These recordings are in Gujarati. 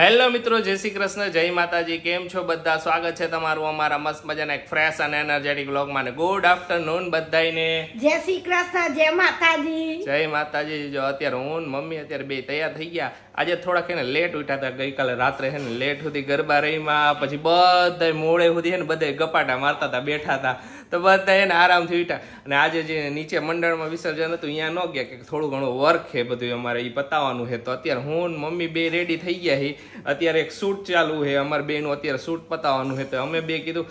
હેલો મિત્રો જય શ્રી કૃષ્ણ જય માતાજી કેમ છો બધા? સ્વાગત છે તમારું અમારા મસ્ત મજાના એક ફ્રેશ અને એનર્જેટિક વ્લોગમાં ગુડ આફ્ટરનૂન બધાને જય શ્રી કૃષ્ણ જય માતાજી. જય માતાજી. જો અત્યારે હું મમ્મી અત્યારે બે તૈયાર થઈ ગયા. આજે થોડાક એને લેટ ઉઠ્યા હતા. ગઈકાલે રાત્રે છે ને લેટ સુધી ગરબા રહીમાં પછી બધા મોડે સુધી છે ને બધે ગપાટા મારતા હતા બેઠા હતા. તો બધા એને આરામથી ઉઠ્યા અને આજે જે નીચે મંડળમાં વિસર્જન હતું અહીંયા ન ગયા કે થોડું ઘણું વર્ક છે બધું અમારે એ પતાવવાનું છે. તો અત્યારે હું મમ્મી બે રેડી થઈ ગયા છે. અત્યારે એક શૂટ ચાલુ છે. અમારે બેનું અત્યારે શૂટ પતાવવાનું છે. તો અમે બે કીધું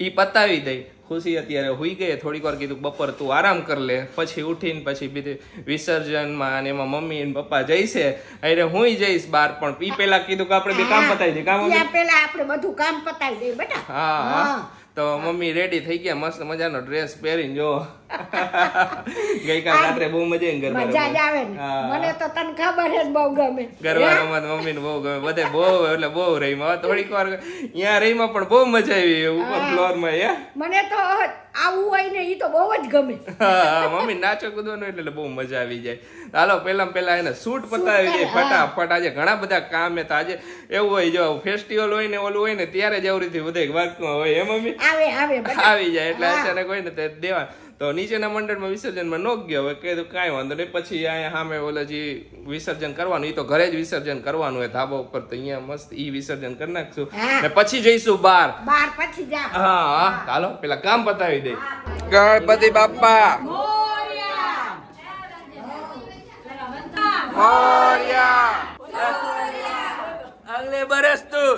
એ પતાવી દઈ. ખુશી અત્યારે હુઈ ગઈ. થોડીક વાર કીધું બપોર તું આરામ કર લે. પછી ઉઠીને પછી બીજું વિસર્જનમાં અને એમાં મમ્મી અને પપ્પા જઈશે. અરે હું જઈશ બહાર પણ એ પેલા કીધું કે આપણે બે કામ પતાવી દઈએ. કામ પેલા આપણે બધું કામ પતાવી દઈએ બેટા. હા. હા. તો મમ્મી રેડી થઈ ગયા મસ્ત મજાનો ડ્રેસ પહેરીને જો. ગઈકાલ રાત્રે બહુ મજા ગરબા મજા જ આવે ને. મને તો તને ખબર જ બહુ ગમે. ગરબા રમત મમ્મી ને બહુ ગમે. બધે બહુ એટલે બહુ રહીમાં થોડીક વાર અહીંયા રહીમાં પણ બહુ મજા આવી ઉપર ફ્લોરમાં હે? મને તો આવું હોય ને એ તો બહુ જ ગમે. મમ્મી નાચો કૂદવાનું એટલે બહુ મજા આવી જાય. હાલો પેલા પેલા એને સૂટ પતાવી જાય ફટાફટ. આજે ઘણા બધા કામ હે આજે એવું હોય જો ફેસ્ટિવલ હોય ને ઓલું હોય ને ત્યારે જ એવું રીતે બધે વર્કમાં હોય એ મમ્મી? આવે આવે આવી જાય એટલે અચાનક હોય ને તે દેવા તો નીચેના મંડળમાં વિસર્જનમાં નોક ગયો. હવે કીધું કાંઈ વાંધો નહીં. પછી અહીંયા સામે ઓલે જે વિસર્જન કરવાનું એ તો ઘરે જ વિસર્જન કરવાનું. હોય ધાબા ઉપર તો અહીંયા મસ્ત ઈ વિસર્જન કરી નાખશું. ને પછી જઈશું બાર બાર પછી જા. હા હા. હાલો પેલા કામ પતાવી દે. ગણપતિ બાપ્પા. મોર્યા. અગલે બરસ તું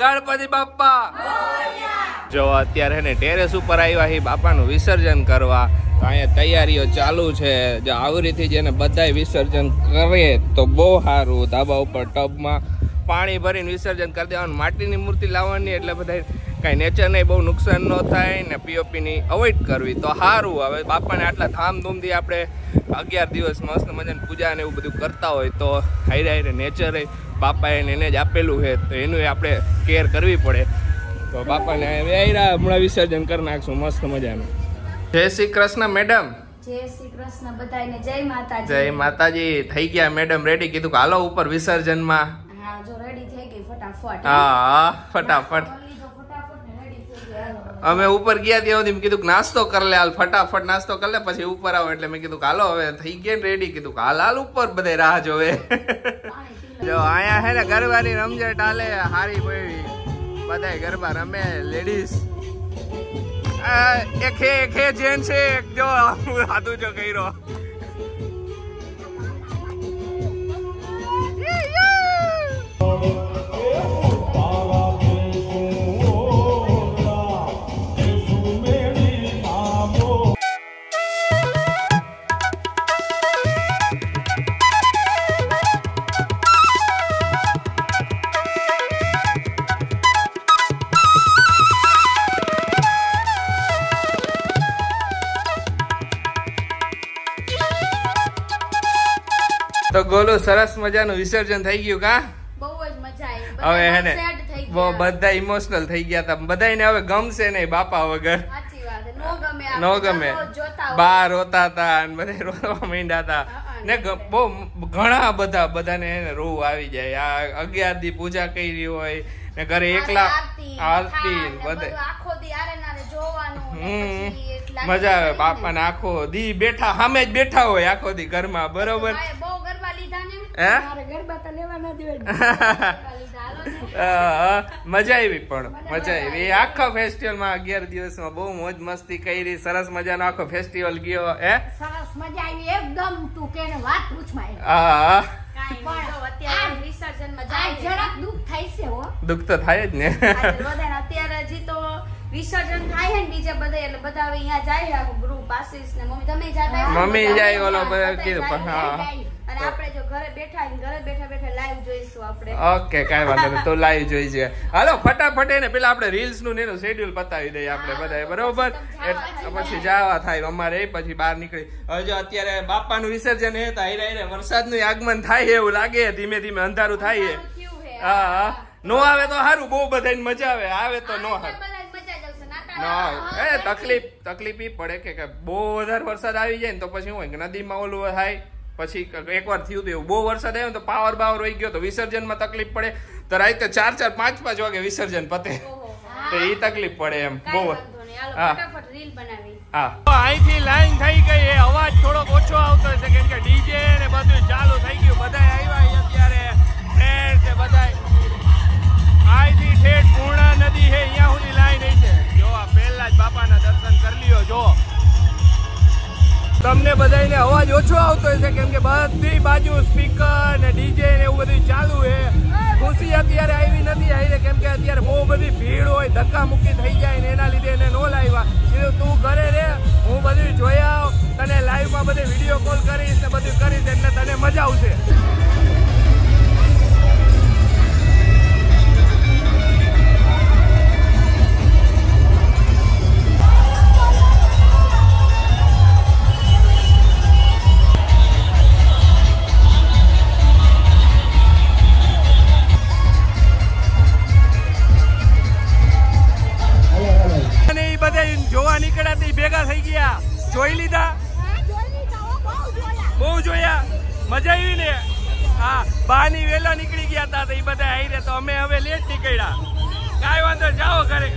ગણપતિ બાપ્પા. જો અત્યારે ને ટેરેસ ઉપર આવ્યા છે બાપાનું વિસર્જન કરવા, તો અહીંયા તૈયારીઓ ચાલુ છે. જો આવી રીતે જેને બધાય વિસર્જન કરે, તો બહુ સારું. ધાબા ઉપર ટબમાં પાણી ભરીને વિસર્જન કરી દેવાનું. માટીની મૂર્તિ લાવવાની, એટલે બધા કાંઈ નેચરને બહુ નુકસાન ન થાય ને પીઓપીની અવોઇડ કરવી. તો સારું. હવે બાપાને આટલા ધામધૂમથી આપણે અગિયાર દિવસ મસ્ત મજાની પૂજા ને એવું બધું કરતા હોય, તો હાઈરે હાઈરે નેચરે બાપાએ એને જ આપેલું છે. તો એનું આપણે કેર કરવી પડે. તો બાપાને વેરા હમણાં વિસર્જન કરી નાખશું મસ્ત મજાનું. જય શ્રી કૃષ્ણ મેડમ. જય શ્રી કૃષ્ણ બધાને જય માતાજી. જય માતાજી. થઈ ગયા મેડમ રેડી કીધું કે હાલો ઉપર વિસર્જનમાં. હા જો રેડી થઈ ગઈ ફટાફટ. હા ફટાફટ. અમે ઉપર ગયા ત્યાં સુધી કીધું કે નાસ્તો કર લે હાલ ફટાફટ નાસ્તો કરી લે પછી ઉપર આવો. એટલે મેં કીધું કે હાલો હવે થઈ ગયા ને રેડી કીધું કે હાલ હાલ ઉપર બધે રાહ જોવે. જો અહીંયા હે ને ગરબાની રમઝટ હાલે હારી પડી. બધાય ગરબા રમે લેડીઝ એક એક જેન છે એક જો સાધુ જો કર્યો. તો ગોલું સરસ મજાનું વિસર્જન થઈ ગયું કા? હવે આવી. બધા ને બહુ બધા ઇમોશનલ થઈ ગયા હતા બધાને હવે ગમશે નહીં બાપા વગર. નો ગમે. બાર રોતા હતા અને બધા રોવા માંડ્યા હતા ને બહુ ઘણા બધા બધાને એને રોવું આવી જાય. આ અગિયાર દી પૂજા કરી હોય ને ઘરે એકલા આરતી, બધે મજા આવે બાપા ને. આખો દી બેઠા સામે જ બેઠા હોય આખો દી ઘરમાં બરોબર? મજા આવી પણ મજા આવી. એ આખા ફેસ્ટિવલમાં અગિયાર દિવસમાં બહુ મોજ મસ્તી કરી સરસ મજાનો આખો ફેસ્ટિવલ ગયો હે? સરસ મજા આવી એકદમ તું કેને વાત પૂછમાં એમ. હા કાંઈ નહીં, જો અત્યારે વિસર્જનમાં આ જાય જરાક દુઃખ થાય છે હો. તો થાય જ ને. અત્યારે હજી તો વિસર્જન થાય છે ને બીજે બધા એટલે બધા હવે અહીંયા જાય ગ્રુપ આશીષ ને મમ્મી તમે જાતા મમ્મી જાય, ઓલો કીધું, હા. જાય. અને આપણે જો ઘરે બેઠા ઘરે બેઠા બેઠા લાઈવ જોઈશું આપણે. ઓકે કાંઈ વાંધો નહીં તો લાઈવ જોઈ છે હાલો ફટાફટ એને પેલા આપણે રીલ્સનું એનું શેડ્યુલ પતાવી દઈએ આપણે બધા બરોબર? પછી જવા થાય અમારે એ પછી બહાર નીકળી. હજુ અત્યારે બાપાનું વિસર્જન એ થાય રે વરસાદનું આગમન થાય એવું લાગે ધીમે ધીમે અંધારું થાય હા હા નો આવે તો સારું બહુ બધાને મજા આવે આવે તો નો સારું એ તકલીફ તકલીફ ઈ પડે કે બહુ વધારે વરસાદ આવી જાય ને તો પછી હું નદીમાં ઓલું થાય પછી એક એકવાર થયું હતું એવું. બહુ વરસાદ આવ્યો ને તો પાવર બાવર વહી ગયો તો વિસર્જનમાં તકલીફ પડે. તો રાતે ચાર ચાર પાંચ પાંચ વાગે વિસર્જન પતે. તો એ તકલીફ પડે એમ. બહુ કાંઈ વાંધો નહીં. હાલો હા. અહીંથી લાઈન થઈ ગઈ. એ અવાજ થોડોક ઓછો આવતો છે કેમ કે ડીજે ને બધું ચાલુ થઈ ગયું. બધા આવ્યા અત્યારે. ફ્રેન્ડ છે બધા અહીંથી ઠેઠ પૂર્ણા નદી છે અહીંયા સુધી લાઈન છે જો આ પહેલા જ બાપાના દર્શન કરી લ્યો જો. તમને બધાને અવાજ ઓછો આવતો હશે, કેમ કે બધી બાજુ સ્પીકર ને ડીજે ને એવું બધું ચાલુ છે. ખુશી અત્યારે આવી નથી, આવી કેમ કે અત્યારે બહુ બધી ભીડ હોય, ધક્કા મુક્કી થઈ જાય ને એના લીધે એને નો લાવ્યા. કીધું, તું ઘરે રે, હું બધું જોઈ આવ, તને લાઈવમાં બધી વીડિયો કોલ કરીશ ને બધું કરીશ એટલે તને મજા આવશે. જોવા નીકળ્યા તે ભેગા થઈ ગયા. જોઈ લીધા? બહુ જોયા. મજા આવી ને? હા બાની વેલા નીકળી ગયા હતા એ બધા આવી રહ્યા તો અમે હવે લેટ નીકળ્યા. કાંઈ વાંધો જાઓ ઘરે.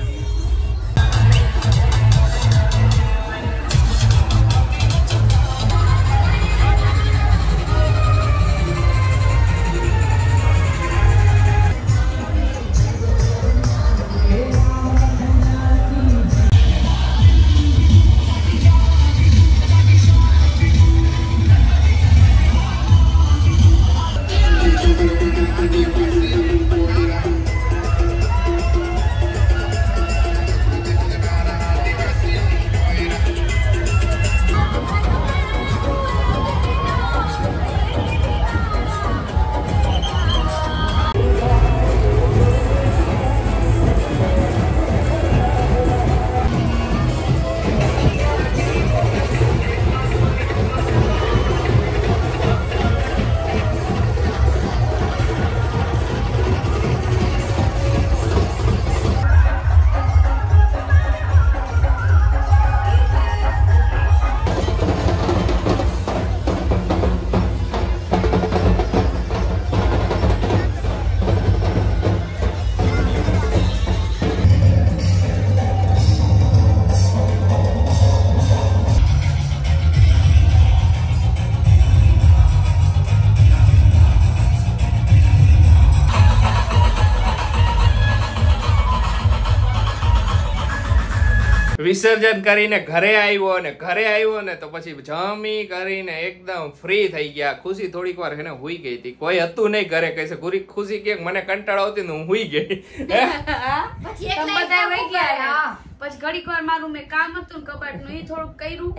વિસર્જન કરીને ઘરે આવ્યો અને ઘરે આવ્યો ને તો પછી જમી કરીને એકદમ ફ્રી થઈ ગયા. ખુશી થોડીક વાર એને હુઈ ગઈ હતી. કોઈ હતું નહીં ઘરે. કહેશે ગુરી ખુશી કે મને કંટાળો આવતી ને હું હુઈ ગઈ. પછી ઘડીક વાર મારું મેં કામ હતું ને કબાટનું એ થોડુંક કર્યું.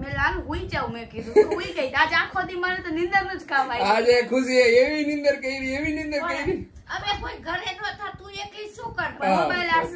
મેં લાલ હુઈ જાઉં મેં કીધું. હુઈ ગઈ. આજે આખો દી મારે તો નિંદરનું જ કામ આવ્યું આજે ખુશી એવી નિંદર કરી એવી નિંદર કરી. અમે કોઈ ઘરે નતા તું એકલી શું કર? મોબાઈલ. આવે.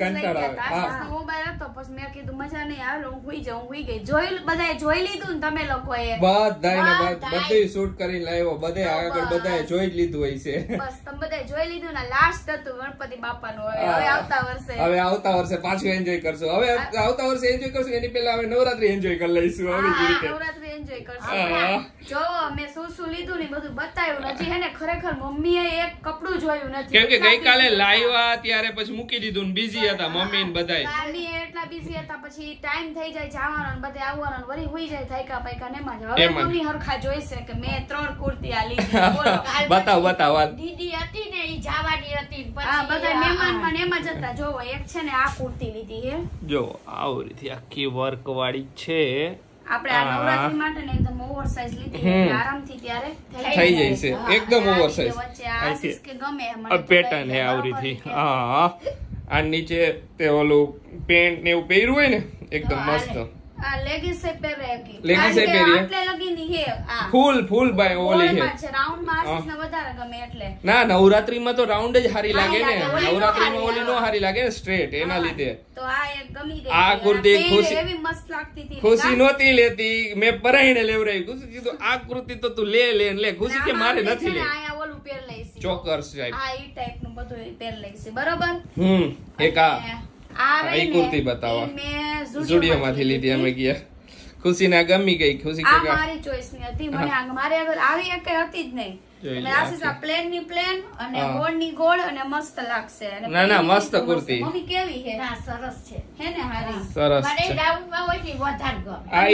મોબાઈલ પછી મેં કીધું મજા નહીં આવે હું હુઈ જાઉં હુઈ ગઈ. જોઈ બધાએ જોઈ લીધું ને તમે લોકોએ. બધાય. બધું શૂટ કરીને લાવ્યો બધે આગળ બધાએ જોઈ જ લીધું હોય છે. બસ તમે બધાએ જોઈ લીધું ને લાસ્ટ હતું ગણપતિ બાપાનું હવે હવે આવતા વર્ષે. હવે આવતા વર્ષે પાછું એન્જોય કરશું. હવે આવતા વર્ષે એન્જોય કરશું એની પહેલા હવે નવરાત્રી એન્જોય કરી લઈશું આવી રીતે. નવરાત્રી enjoy કરશું. જો મેં શું શું લીધું ને બધું બતાવ્યું નથી હે ને? ખરેખર મમ્મીએ એક કપડું જોયું નથી. કેમ કે ગઈકાલે લાવ્યા ત્યારે પછી મૂકી દીધું ને બીઝી હતા મમ્મી ને બધાય. મમ્મી એટલા busy હતા પછી ટાઈમ થઈ જાય જવાનો ને બધે આવવાનો ને વળી હુઈ જાય થાયકા પાયકા ને એમાં હવે મમ્મી હરખા જોઈશે કે મેં ત્રણ કુર્તી આ લીધી. બોલો. બતાવ બતાવ દીદી હતી ને ઈ જવાની હતી પછી બધા મહેમાન પણ એમ જ હતા. જોવો એક છે ને આ કુર્તી લીધી હે? જો આવી રીતે આખી વર્ક વાળી છે. આપણે આ નવરાત્રી માટે ને એકદમ ઓવરસાઇઝ લીધી હમ. આરામથી ત્યારે થઈ જાય છે. એકદમ ઓવરસાઇઝ વચ્ચે આ કે ગમે મને પેટર્ન હે ગમે, આવી બરોબર રીતે કે? હા આ નીચે તે ઓલું પેન્ટ ને એવું પહેર્યું હોય ને એકદમ મસ્ત. લે- આ leggings એ પહેરે કે. Leggings એ કારણ કે પહેરીએ. આટલે લગીની હે આ. ફૂલ ફૂલ બાય ઓલી છે. રાઉન્ડ છે ને વધારે ગમે એટલે. ના નવરાત્રીમાં તો રાઉન્ડ જ હારી લાગે ને. નવરાત્રી માં ઓલી નો હારી નો લાગે. ને સ્ટ્રેટ એના લીધે. તો આ એક ગમી ગઈ. આ કુર્તી ખુશી- એવી મસ્ત લાગતી હતી ખુશી નોતી લેતી. મેં પરાઈને લેવરાઈ ખુશી કીધું આ કૃતિ તો તું લે લે ને લે. ખુશી કે મારે નથી લે આયા ઓલું પહેર લઈશ. ચોકર ટાઈપ આ ઈ ટાઈપનું બધું પહેર લઈશ. બરોબર? હમ એક આ. આ રહી કુર્તી બતાવો. સ્ટુડિયો માંથી લીધી અમે ગયા. ખુશી ના ગમી ગઈ. ખુશી આ મારી ચોઈસની હતી. મને આ મારે આગળ આવી એક હતી જ નહીં. એટલે આશીષ આ પ્લેનની પ્લેન અને હા. ગોળની ગોળ અને મસ્ત લાગશે. ના, ના, મસ્ત કુર્તી. મમ્મી કેવી છે? ના સરસ છે. હે ને હારી? સરસ મને હોય ને વધારે ગમે. આ.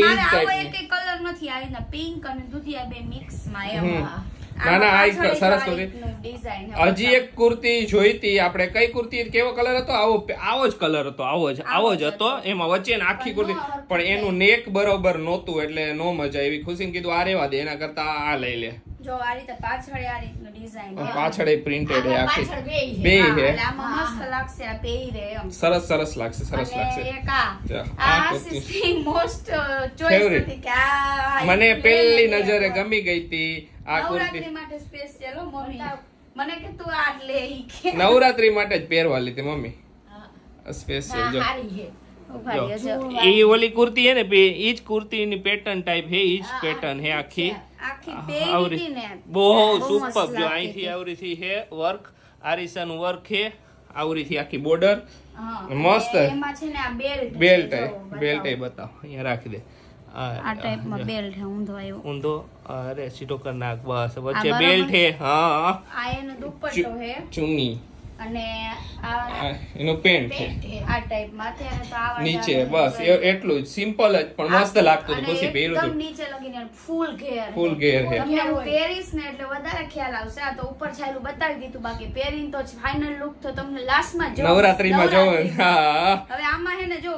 એક કલર નથી આવી રીતના. પિંક અને દુધિયા બે મિક્સમાં એમ. ના, ના, આ ઈ સરસ કુર્તી. છે. હજી એક કુર્તી જોઈતી આપણે કઈ કુર્તી કેવો કલર હતો? આવો આવો જ કલર હતો. આવો જ આવો જ હતો. એમાં વચ્ચે આખી કુર્તી. પણ એનું નેક બરોબર નહોતું એટલે નો મજા આવી. ખુશીને કીધું આ રેવા દે એના કરતા આ લઈ લે. જો આ રીતે પાછળ આ રીતનું ડિઝાઇન પાછળ પ્રિન્ટેડ આખી. છે. બે હે આમાં મસ્ત લાગશે આ પહેરે એમ. સરસ સરસ લાગશે સરસ લાગશે. એક આ. આ. હતી કે મને પહેલી નજરે ગમી ગઈ હતી. આ નવરાત્રી કુર્તી માટે સ્પેશિયલ હો મમ્મી. મને કે તું આ જ લે ઈ કે. નવરાત્રી માટે જ પહેરવા લીધી મમ્મી. હા. સ્પેશિયલ જો. એ ઓલી કુર્તી હે ને બે ઈ જ કુર્તીની પેટર્ન ટાઈપ હે ઈ જ પેટર્ન હે આખી બહુ સુપર જો અહીંથી આવરીથી હે વર્ક આરીસાનું વર્ક હે આવરીથી આખી બોર્ડર મસ્ત. અને એમાં છે ને આ બેલ્ટ બેલ્ટ હે બેલ્ટ હે બતાવ. અહીંયા રાખી દે. આ ટાઈપમાં બેલ્ટ હે. ઊંધો આવ્યો. ઊંધો અરે સીધો કર નાખ બસ. વચ્ચે બેલ્ટ હે હા. આ એનો દુપટ્ટો હે. ચુની અને આ એનો પેન્ટ છે. આ ટાઈપમાં અત્યારે તો આવા નીચે બસ એટલું જ સિમ્પલ જ પણ મસ્ત લાગતું હતું પછી પહેર્યું હતું. નીચે લગીને ફૂલ ઘેર ફૂલ ઘેર હે. તમને હું પહેરીશ ને એટલે વધારે ખ્યાલ આવશે. આ તો ઉપર છાયલું બતાવી દીધું બાકી પહેરીને તો ફાઇનલ લુક તો તમને લાસ્ટમાં જો નવરાત્રીમાં જો હા. હવે આમાં હે ને જો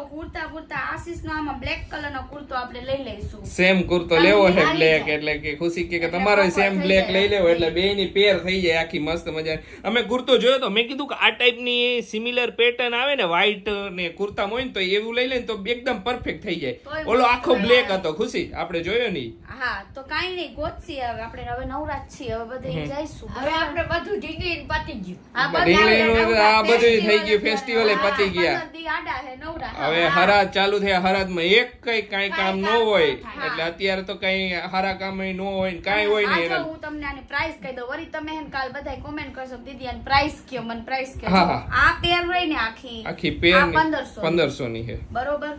કુર્તા આશીષ નો આમાં બ્લેક કલર નો કુર્તો આપણે લઈ લઈશું. સેમ કુર્તો લેવો છે બ્લેક એટલે કે ખુશી કે તમારો સેમ બ્લેક લઈ લેવો એટલે બે ની પેર થઈ જાય આખી મસ્ત મજા અમે કુર્તો જોયો તો મેં કીધું કે આ ટાઈપની સિમિલર પેટર્ન આવે ને વ્હાઈટ ને કુર્તા હોય ને તો એવું લઈ લે ને તો એકદમ પરફેક્ટ થઈ જાય. ઓલો આખો બ્લેક હતો ખુશી આપણે જોયો નહીં. હા તો કાઈ નહીં ગોતસી હવે. આપણે હવે નવરાત છીએ હવે બધે જઈશું. હવે આપણે બધું ઢીંગલી પતી ગયું. આ બધી થઈ ગયું ફેસ્ટિવલ પતી ગયા. હવે દી હરાજ ચાલુ થયા હરાજમાં એક કઈ કઈ કામ ન હોય. એટલે અત્યારે તો કઈ હારા કામ ન હોય કઈ હોય નહીં એના હું તમને આની પ્રાઇસ કહી દઉં. વળી તમે હેન કાલ બધાય કોમેન્ટ કરશો દીદી આની પ્રાઇસ કયો મને પ્રાઇસ કયો. આ પેર રહી ને આખી. આખી પેર આ 1500 પંદરસો ની છે. બરોબર?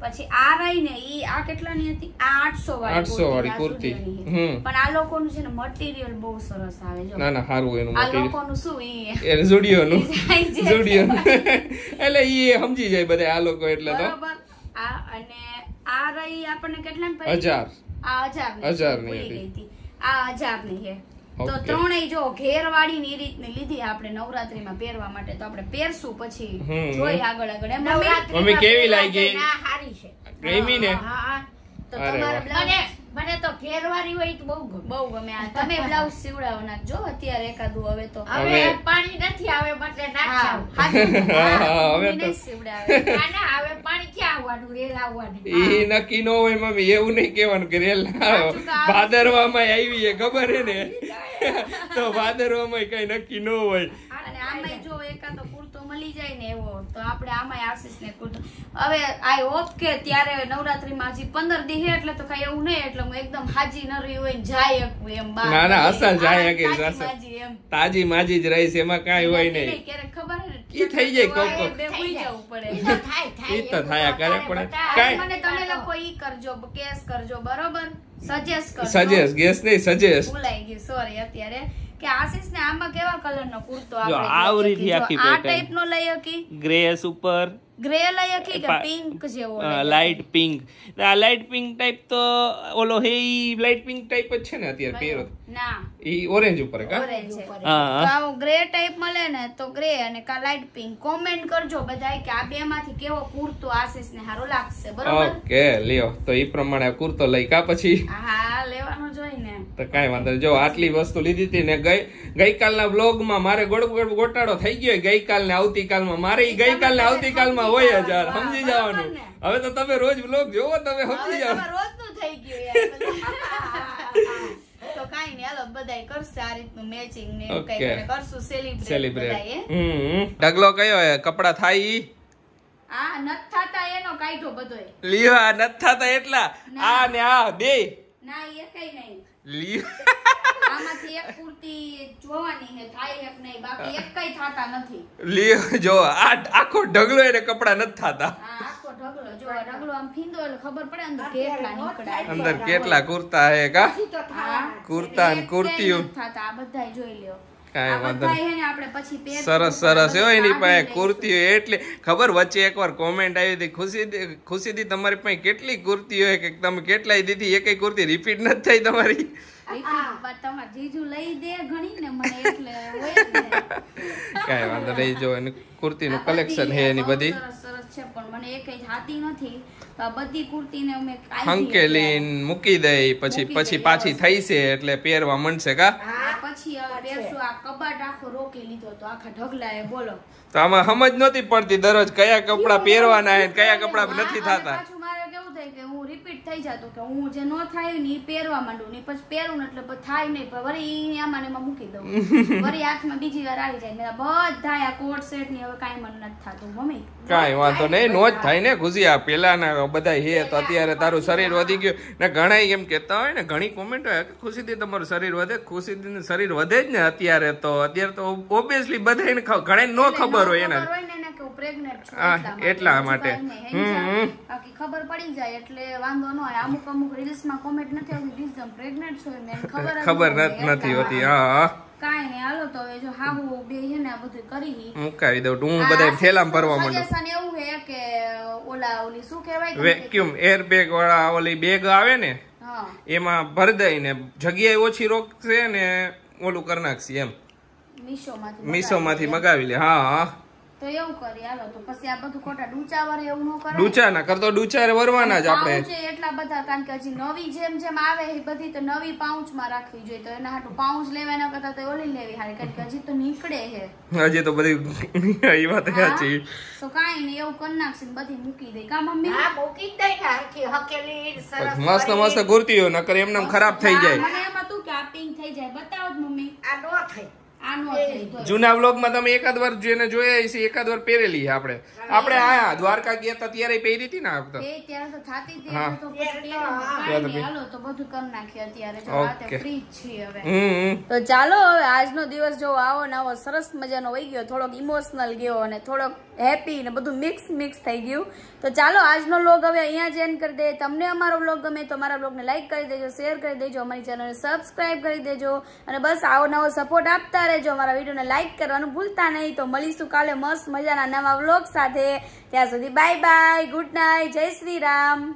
પછી આ રહી ને ઈ આ કેટલાની હતી? આ 800 વાળી 800 વાળી કુર્તી. છે. હમ. પણ આ લોકોનું છે ને મટીરિયલ બહુ સરસ આવે જો ના ના સારું એનું આ લોકોનું શું એ ઝુડિયો નું Design જે એટલે ઈ સમજી જાય બધા આ લોકો એટલે તો. બરોબર. આ અને આ રહી આપણને કેટલા હજાર. આ હજારની હજાર છે, ની હતી. હતી. આ હજારની છે. તો ત્રણેય જો ઘેર વાળી ની રીતની લીધી આપણે નવરાત્રીમાં પહેરવા માટે તો આપણે પહેરશું પછી જોઈ આગળ આગળ એમ મમ્મી? કેવી લાગી? જઈને હારી છે ગમી ને હા. તો તમારે બ્લાઉઝ મને તો ઘેરવાળી હોય તો બહુ બહુ ગમે. આ તમે બ્લાઉઝ સીવડાવો નાખજો અત્યારે એકાદું હવે તો. હવે પાણી નથી આવે એટલે હા, હવે તો- સીવડાવે. ના હવે પાણી ક્યાં આવવાનું? રેલ આવવાની. ઈ નક્કી ન હોય મમ્મી એવું નહીં કહેવાનું કે રેલ આવે. ભાદરવામાં આવી એ ખબર હે ને? તો ભાદરવામાં કઈ નક્કી ન હોય. આમાંય જો એકાદો કુર્તો મળી જાય ને એવો તો આપણે આમાંય આશીષને કુર્તો હવે આઈ હોપ કે ત્યારે નવરાત્રીમાં હજી પંદર દી એટલે તો કઈ એવું નહીં એટલે હું એકદમ હાજી ન રહી હોય જાય શકું એમ. ના, ના, અસલ જાય આ તાજી માજી એમ. તાજી માજી જ રહીશ એમાં કાંઈ હોય નહીં ક્યારેક ખબર હે ઈ થઈ જાય કોક કોક. બે થઈ જવું પડે. ઈ તો થાય થાય ઈ તો એવું કરે પણ કાંઈ- મને તમે લોકો ઈ કરજો કેસ કરજો બરોબર સજેસ્ટ કરજો સજેસ્ટ ગેસ નહીં સજેસ્ટ ભૂલાઈ ગયું સોરી અત્યારે કે આશીષ ને આમાં કેવા કલર નો કુર્તો આવરી થી આખી આ ટાઈપ નો લઈ શકી ગ્રેસ ઉપર. ગ્રે લઈ કે પિંક જેવો લાઇટ પિંક આ લાઇટ પિંક ટાઈપ તો ઓલો હે ઈ લાઇટ પિંક ટાઈપ જ છે ને અત્યારે પહેરો. ના. ઈ ઓરેન્જ ઉપર કા? Orange હા તો ગ્રે ટાઈપ મળે ને તો ગ્રે અને કા લાઇટ પિંક કોમેન્ટ કરજો બધાય કે આ બે કેવો કુર્તો આશિષ ને સારો લાગશે બરોબર? ઓકે લ્યો. તો ઈ પ્રમાણે કુર્તો લઈ કા પછી? હા લેવાનું જોઈ ને. તો કાંઈ વાંધો. જો આટલી વસ્તુ લીધી હતી ને ગઈ ગઈકાલના વ્લોગમાં મારે ગોટાળો થઈ ગયો ગઈકાલ ને આવતીકાલમાં. મારે ઈ ગઈકાલ ને આવતીકાલમાં હોય જ યાર સમજી જવાનું. હવે તો તમે રોજ વ્લોગ જોવો તમે સમજી જાવ રોજનું થઈ ગયું યાર. તો કાઈ નહીં હાલો બધાય કરશે આ રીતનું મેચિંગ ને અને કરશું સેલિબ્રેટ સેલિબ્રેટ હમ. ઢગલો કયો હે? કપડા થાય ઈ? આ નથ થાતા એનો બધોય. એટલા. આ ને આ બે. ના એ કઈ નહીં. લ્યો આમાંથી એક કુર્તી જોવાની છે થાય એક નહીં બાકી એક કઈ થાતા નથી. લ્યો જો આ આખો ઢગલો એને કપડા નથી થતા. આખો ઢગલો જો જો આમ ફીંદો એટલે ખબર પડે અંદર કેટલા અંદર કેટલા કુર્તા હે કા. કુર્તા ને કુર્તીઓ. કે આ બધાય જોઈ લ્યો. કાંઈ વાંધો. સરસ સરસ. હો એની પાસે કુર્તીઓ એટલી. ખબર વચ્ચે એકવાર કોમેન્ટ આવી હતી. ખુશી ખુશીથી તમારી પાસે કેટલી કુર્તીઓ હોય કે તમે કેટલાય દીધી? એકય કુર્તી રિપીટ નથી થઈ તમારી. લઈશું. પણ તમારા જીજુ લઈ દે ઘણી ને મને એટલે હોય જ ને. કાંઈ વાંધો નહીં. જો એની કુર્તીનું કલેક્શન છે એની બધી. સરસ સરસ છે પણ મને એક જ થાતી નથી. તો આ બધી કુર્તીને અમે હંકેલીન મૂકી દઈ. પછી પછી પાછી થઈ છે એટલે પહેરવા મંડશે કા? પછી આ કબાટ આખો રોકી લીધો તો આખા ઢગલા એ બોલો. તો આમાં સમજ નહોતી પડતી દરરોજ કયા કપડા પહેરવાના છે કયા કપડા નથી થતા. થાય કે હું રિપીટ થઈ જતું કે હું જે ન થાય ને એ પહેરવા માંડું ને પછી પહેરું ને એટલે થાય નહીં પણ વળી આમાં એમાં મૂકી દઉં. વળી હાથમાં બીજી વાર આવી જાય મેં બધા આ કોટ સેટની હવે કાંઈ મને નથી થતું મમ્મી. કાંઈ વાંધો નહીં નો જ થાય ને ખુશી આ પેલાના બધા હે તો અત્યારે તારું શરીર વધી ગયું. ને ઘણા એમ કહેતા હોય ને ઘણી કોમેન્ટ હોય કે ખુશીથી તમારું શરીર વધે? ખુશીથી શરીર વધે જ ને અત્યારે તો. અત્યારે તો ઓબ્વિયસલી બધાને ઘણા નો ખબર હોય એના. ને pregnant છું એટલા માટે. બાકી ખબર પડી જાય એટલે વાંધો ન હોય અમુક અમુક રીલ્સમાં કોમેન્ટ નથી આવતી "This તમે pregnant છો. એમ ખબર ખબર નથી હોતી હા કાઈ નહીં હાલો તો હવે જો હાહુ બે છે ને આ બધું કરી મુકાવી દઉં હું બધા થેલામાં ભરવા માંડું. સજેશન એવું છે કે ઓલા ઓલી શું કહેવાય વેક્યુમ એર બેગ વાળા ઓલી બેગ આવે ને એમાં ભર દઈને જગ્યાએ ઓછી રોકશે ને ઓલું કરી નાખશે એમ. મીશો માંથી મીશો માંથી મગાવી લે હા હા. તો એવું કરી હાલો તો પછી આ બધું ખોટા ડૂચા વાળે એવું ન કરે ડૂચા ના કરતો ડૂચા વરવાના જ આપણે. એટલા બધા કારણ કે હજી નવી જેમ જેમ આવે એ બધી તો નવી પાઉચમાં રાખવી જોઈએ. તો એના હાટુ પાઉચ લેવાના કરતા તો ઓલી લેવી હારી કારણ કે હજી તો નીકળે હે. હજી તો બધી એ વાત સાચી તો કઈ નહીં એવું કરી નાખશે બધી મૂકી દઈ કા મમ્મી? હા મૂકી હકેલી સરસ મસ્ત મસ્ત કુર્તીઓ નકર એમને ખરાબ થઈ જાય. મને એમ હતું કે આ પિંક થઈ જાય બતાવો મમ્મી. આ નો થઈ. તો જૂના વ્લોગમાં તમે એકાદ વાર જેને જોયા છે એકાદ વાર પહેરેલી છે આપણે. આપણે આયા દ્વારકા ગયા હતા ત્યારે પહેરી હતી ને આ એ ત્યારે તો થાતી હતી તો પછી પહેર્યું. કાંઈ નહીં, હાલો તો બધું કરી નાખીએ અત્યારે. જો રાતે ફ્રી છીએ હવે. હમ હમ. તો ચાલો હવે આજનો દિવસ જો આવો ને આવો સરસ મજાનો વહી ગયો થોડોક ઇમોશનલ ગયો અને થોડોક હેપી ને બધું મિક્સ મિક્સ થઈ ગયું. તો ચાલો આજનો વ્લોગ હવે અહીંયા જ એન્ડ કરી દે તમને અમારો વ્લોગ ગમે તો અમારા વ્લોગને લાઇક કરી દેજો શેર કરી દેજો, અમારી ચેનલને સબસ્ક્રાઈબ કરી દેજો. અને બસ આવો નવો સપોર્ટ આપતા રહેજો. અમારા વિડીયોને લાઇક કરવાનું ભૂલતા નહીં. તો મળીશું કાલે મસ્ત મજાના નવા વ્લોગ સાથે. ત્યાં સુધી બાય બાય ગુડ નાઇટ જય શ્રી રામ.